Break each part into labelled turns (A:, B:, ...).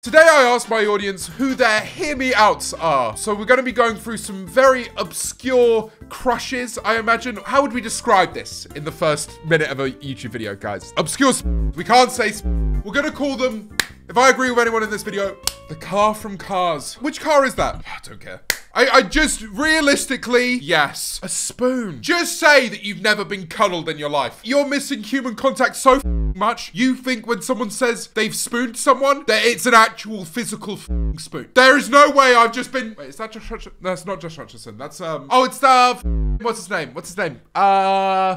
A: Today I asked my audience who their hear me outs are. So we're going to be going through some very obscure crushes, I imagine. How would we describe this in the first minute of a YouTube video, guys? Obscure We can't say We're going to call them, if I agree with anyone in this video, the car from Cars. Which car is that? I don't care. I, I just realistically, yes, a spoon. Just say that you've never been cuddled in your life. You're missing human contact so much. You think when someone says they've spooned someone, that it's an actual physical spoon. There is no way I've just been. Wait, is that Josh Hutcherson? That's not Josh Hutcherson. That's um. Oh, it's the. What's his name? What's his name? Uh.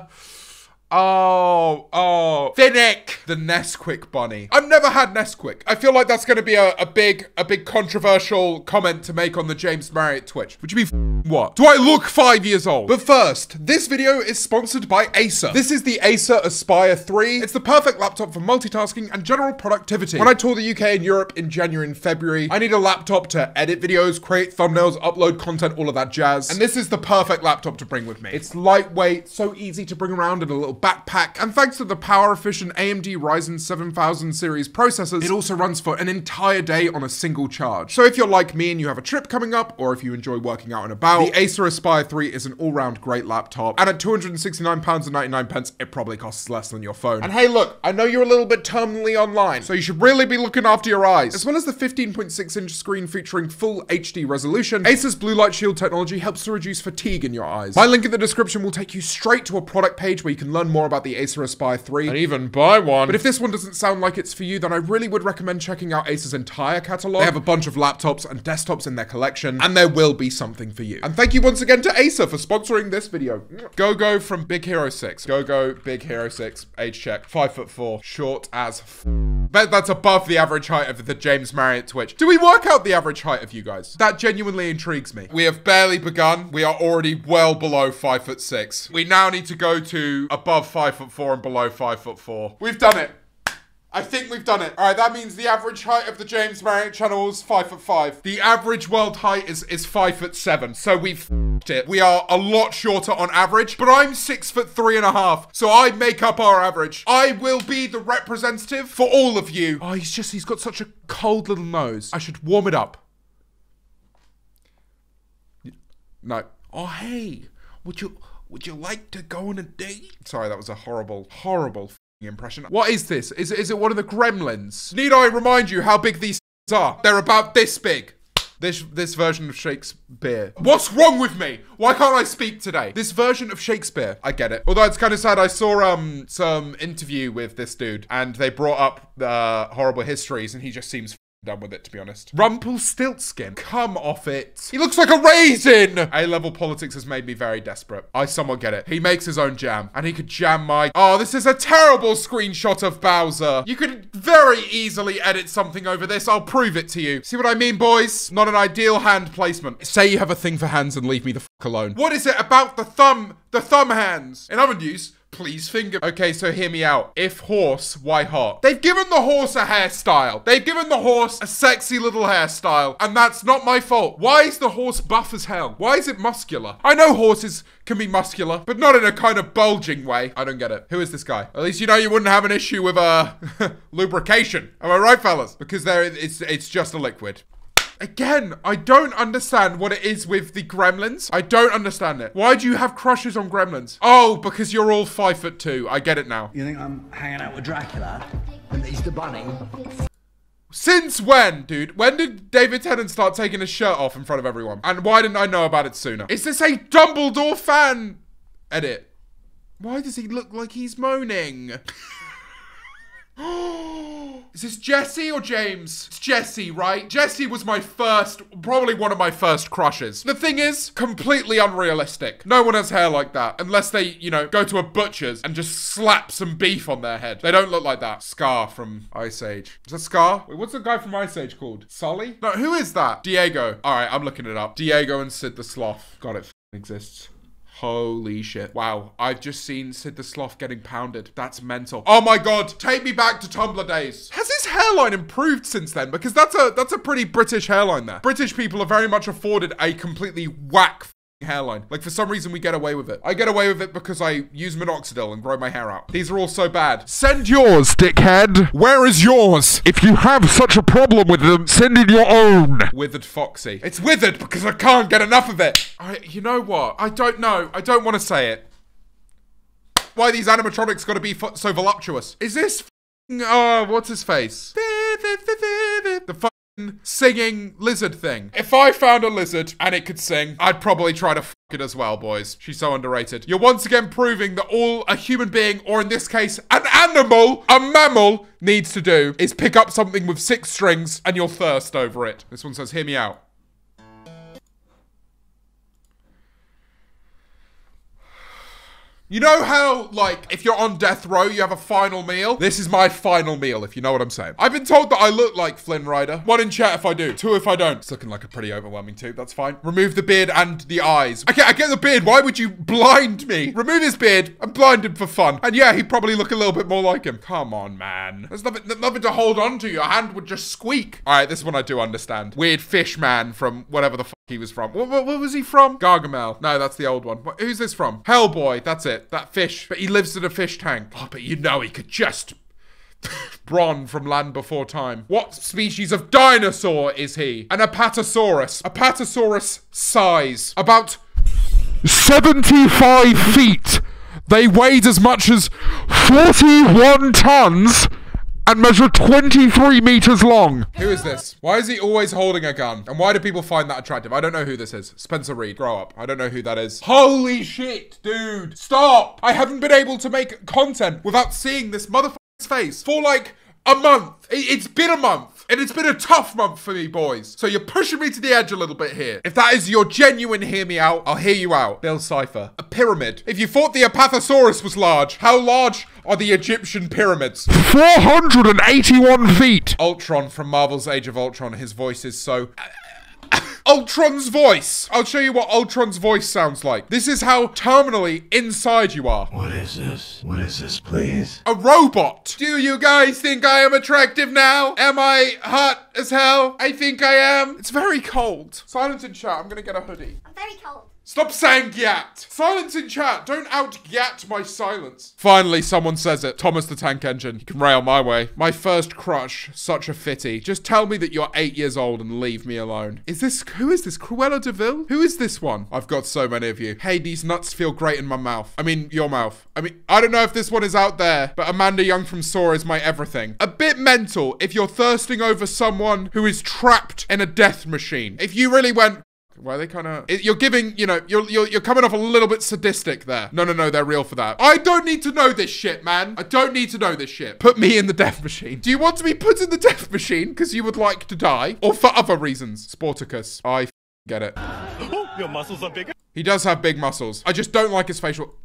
A: Oh, oh, Finnick, the Nesquik bunny. I've never had Nesquik. I feel like that's going to be a, a big, a big controversial comment to make on the James Marriott Twitch. Would you be what? Do I look five years old? But first, this video is sponsored by Acer. This is the Acer Aspire 3. It's the perfect laptop for multitasking and general productivity. When I tour the UK and Europe in January and February, I need a laptop to edit videos, create thumbnails, upload content, all of that jazz. And this is the perfect laptop to bring with me. It's lightweight, so easy to bring around in a little backpack, and thanks to the power efficient AMD Ryzen 7000 series processors, it also runs for an entire day on a single charge. So if you're like me and you have a trip coming up, or if you enjoy working out and about, the Acer Aspire 3 is an all-round great laptop, and at £269.99, it probably costs less than your phone. And hey look, I know you're a little bit terminally online, so you should really be looking after your eyes. As well as the 15.6 inch screen featuring full HD resolution, Acer's blue light shield technology helps to reduce fatigue in your eyes. My link in the description will take you straight to a product page where you can learn more about the Acer Aspire 3 and even buy one. But if this one doesn't sound like it's for you, then I really would recommend checking out Acer's entire catalog. They have a bunch of laptops and desktops in their collection, and there will be something for you. And thank you once again to Acer for sponsoring this video. Go Go from Big Hero 6. Go Go Big Hero 6. Age check. 5 foot 4. Short as Bet that's above the average height of the James Marriott Twitch. Do we work out the average height of you guys? That genuinely intrigues me. We have barely begun. We are already well below five foot six. We now need to go to above five foot four and below five foot four. We've done it. I think we've done it. All right, that means the average height of the James Marriott channel is five foot five. The average world height is is five foot seven. So we've it. We are a lot shorter on average, but I'm six foot three and a half, so I make up our average. I will be the representative for all of you. Oh, he's just he's got such a cold little nose. I should warm it up. No. Oh, hey, would you would you like to go on a date? Sorry, that was a horrible, horrible impression. What is this? Is, is it one of the gremlins? Need I remind you how big these are? They're about this big. This this version of Shakespeare. What's wrong with me? Why can't I speak today? This version of Shakespeare. I get it. Although it's kind of sad. I saw um some interview with this dude, and they brought up uh, horrible histories, and he just seems done with it, to be honest. Rumpelstiltskin. Come off it. He looks like a raisin! A-level politics has made me very desperate. I somewhat get it. He makes his own jam, and he could jam my... Oh, this is a terrible screenshot of Bowser. You could very easily edit something over this. I'll prove it to you. See what I mean, boys? Not an ideal hand placement. Say you have a thing for hands and leave me the fuck alone. What is it about the thumb, the thumb hands? In other news, Please finger. Okay, so hear me out. If horse, why hot? They've given the horse a hairstyle. They've given the horse a sexy little hairstyle, and that's not my fault. Why is the horse buff as hell? Why is it muscular? I know horses can be muscular, but not in a kind of bulging way. I don't get it. Who is this guy? At least you know you wouldn't have an issue with uh lubrication. Am I right, fellas? Because there, it's it's just a liquid. Again, I don't understand what it is with the gremlins. I don't understand it. Why do you have crushes on gremlins? Oh, because you're all five foot two. I get it now.
B: You think I'm hanging out with Dracula and he's the bunny?
A: Since when, dude? When did David Tennant start taking his shirt off in front of everyone? And why didn't I know about it sooner? Is this a Dumbledore fan edit? Why does he look like he's moaning? Is this Jesse or James? It's Jesse, right? Jesse was my first, probably one of my first crushes. The thing is, completely unrealistic. No one has hair like that, unless they, you know, go to a butcher's and just slap some beef on their head. They don't look like that. Scar from Ice Age. Is that Scar? Wait, what's the guy from Ice Age called? Sully? No, who is that? Diego. All right, I'm looking it up. Diego and Sid the Sloth. God, it exists. Holy shit. Wow. I've just seen Sid the Sloth getting pounded. That's mental. Oh my god. Take me back to Tumblr days. Has his hairline improved since then? Because that's a that's a pretty British hairline there. British people are very much afforded a completely whack hairline. Like, for some reason, we get away with it. I get away with it because I use minoxidil and grow my hair out. These are all so bad. Send yours, dickhead. Where is yours? If you have such a problem with them, send in your own. Withered Foxy. It's withered because I can't get enough of it. I, you know what? I don't know. I don't want to say it. Why these animatronics got to be so voluptuous? Is this f***ing, uh, what's his face? The singing lizard thing. If I found a lizard and it could sing, I'd probably try to f it as well, boys. She's so underrated. You're once again proving that all a human being, or in this case, an animal, a mammal, needs to do is pick up something with six strings and you'll thirst over it. This one says, hear me out. You know how, like, if you're on death row, you have a final meal? This is my final meal, if you know what I'm saying. I've been told that I look like Flynn Rider. One in chat if I do, two if I don't. It's looking like a pretty overwhelming two, that's fine. Remove the beard and the eyes. Okay, I get the beard, why would you blind me? Remove his beard and blind him for fun. And yeah, he'd probably look a little bit more like him. Come on, man. There's nothing, nothing to hold on to. Your hand would just squeak. All right, this one I do understand. Weird fish man from whatever the he was from. What, what, what was he from? Gargamel. No, that's the old one. What, who's this from? Hellboy. That's it. That fish. But he lives in a fish tank. Oh, but you know he could just... Bron from Land Before Time. What species of dinosaur is he? An Apatosaurus. Apatosaurus size. About 75 feet. They weighed as much as 41 tons and measure 23 meters long. Who is this? Why is he always holding a gun? And why do people find that attractive? I don't know who this is. Spencer Reid, grow up. I don't know who that is. Holy shit, dude. Stop. I haven't been able to make content without seeing this motherfucker's face for like a month. It- It's been a month. And it's been a tough month for me, boys. So you're pushing me to the edge a little bit here. If that is your genuine hear me out, I'll hear you out. Bill Cipher. A pyramid. If you thought the Apatosaurus was large, how large are the Egyptian pyramids? 481 feet. Ultron from Marvel's Age of Ultron. His voice is so Ultron's voice. I'll show you what Ultron's voice sounds like. This is how terminally inside you are.
C: What is this? What is this, please?
A: A robot. Do you guys think I am attractive now? Am I hot as hell? I think I am. It's very cold. Silence in chat. I'm gonna get a hoodie.
D: I'm very cold.
A: Stop saying gyat. Silence in chat. Don't out gyat my silence. Finally, someone says it. Thomas the Tank Engine. You can rail my way. My first crush. Such a fitty. Just tell me that you're eight years old and leave me alone. Is this, who is this? Cruella de Vil? Who is this one? I've got so many of you. Hey, these nuts feel great in my mouth. I mean, your mouth. I mean, I don't know if this one is out there, but Amanda Young from Saw is my everything. A bit mental if you're thirsting over someone who is trapped in a death machine. If you really went, why are they kind of? You're giving, you know, you're, you're you're coming off a little bit sadistic there. No, no, no, they're real for that. I don't need to know this shit, man. I don't need to know this shit. Put me in the death machine. Do you want to be put in the death machine because you would like to die, or for other reasons? Sportacus, I get it.
C: Your muscles are bigger.
A: He does have big muscles. I just don't like his facial.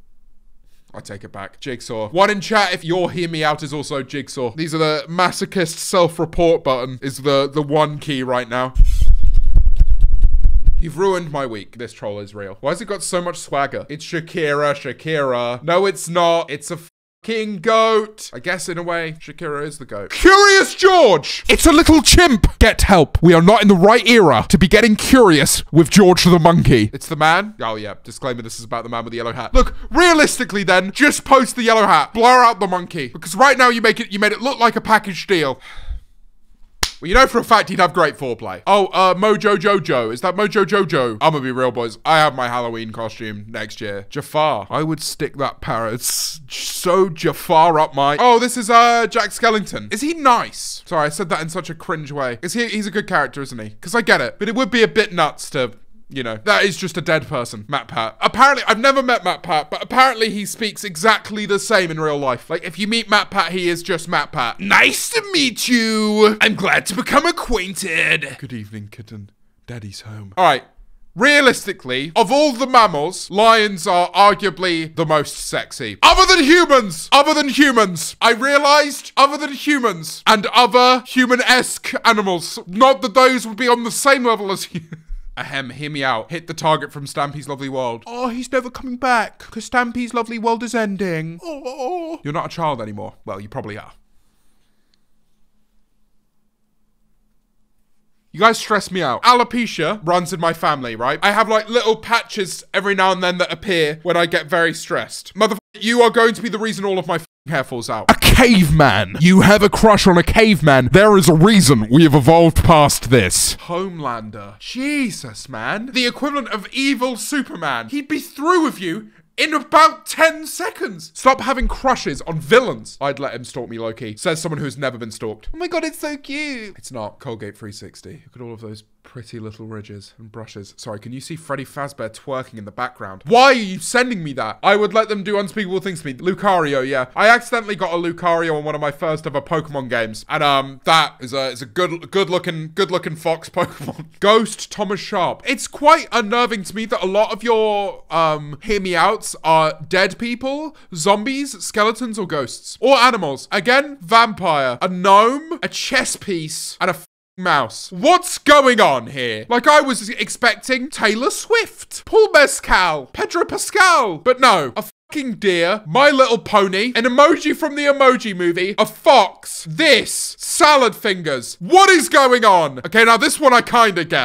A: I take it back. Jigsaw. One in chat if your hear me out is also Jigsaw. These are the masochist self-report button is the the one key right now. You've ruined my week. This troll is real. Why has it got so much swagger? It's Shakira, Shakira. No, it's not. It's a fucking goat. I guess in a way, Shakira is the goat. Curious George! It's a little chimp! Get help. We are not in the right era to be getting curious with George the monkey. It's the man? Oh yeah, disclaimer this is about the man with the yellow hat. Look, realistically then, just post the yellow hat. Blur out the monkey. Because right now you make it you made it look like a package deal. Well, you know for a fact he'd have great foreplay. Oh, uh, Mojo Jojo. Is that Mojo Jojo? I'm gonna be real, boys. I have my Halloween costume next year. Jafar. I would stick that parrot so Jafar up my. Oh, this is, uh, Jack Skellington. Is he nice? Sorry, I said that in such a cringe way. Is he, he's a good character, isn't he? Because I get it. But it would be a bit nuts to you know, that is just a dead person, Matt Pat. Apparently, I've never met Matt Pat, but apparently he speaks exactly the same in real life. Like, if you meet Matt Pat, he is just Matt Pat. Nice to meet you. I'm glad to become acquainted. Good evening, kitten. Daddy's home. All right. Realistically, of all the mammals, lions are arguably the most sexy. Other than humans! Other than humans! I realized, other than humans and other human-esque animals, not that those would be on the same level as you. Ahem, hear me out. Hit the target from Stampy's Lovely World. Oh, he's never coming back, because Stampy's Lovely World is ending. Oh. You're not a child anymore. Well, you probably are. You guys stress me out. Alopecia runs in my family, right? I have like little patches every now and then that appear when I get very stressed. Motherfucker, you are going to be the reason all of my hair falls out. A caveman. You have a crush on a caveman. There is a reason we have evolved past this. Homelander. Jesus, man. The equivalent of evil Superman. He'd be through with you in about 10 seconds. Stop having crushes on villains. I'd let him stalk me, Loki. Says someone who's never been stalked. Oh my god, it's so cute. It's not. Colgate 360. Look at all of those pretty little ridges and brushes. Sorry, can you see Freddy Fazbear twerking in the background? Why are you sending me that? I would let them do unspeakable things to me. Lucario, yeah. I accidentally got a Lucario on one of my first ever Pokemon games. And um, that is a is a good good looking good looking fox Pokemon. Ghost Thomas Sharpe. It's quite unnerving to me that a lot of your um hear me are dead people, zombies, skeletons, or ghosts. Or animals. Again, vampire, a gnome, a chess piece, and a mouse. What's going on here? Like I was expecting Taylor Swift, Paul Mescal, Pedro Pascal, but no, a fucking deer, My Little Pony, an emoji from the Emoji Movie, a fox, this, salad fingers. What is going on? Okay, now this one I kinda get.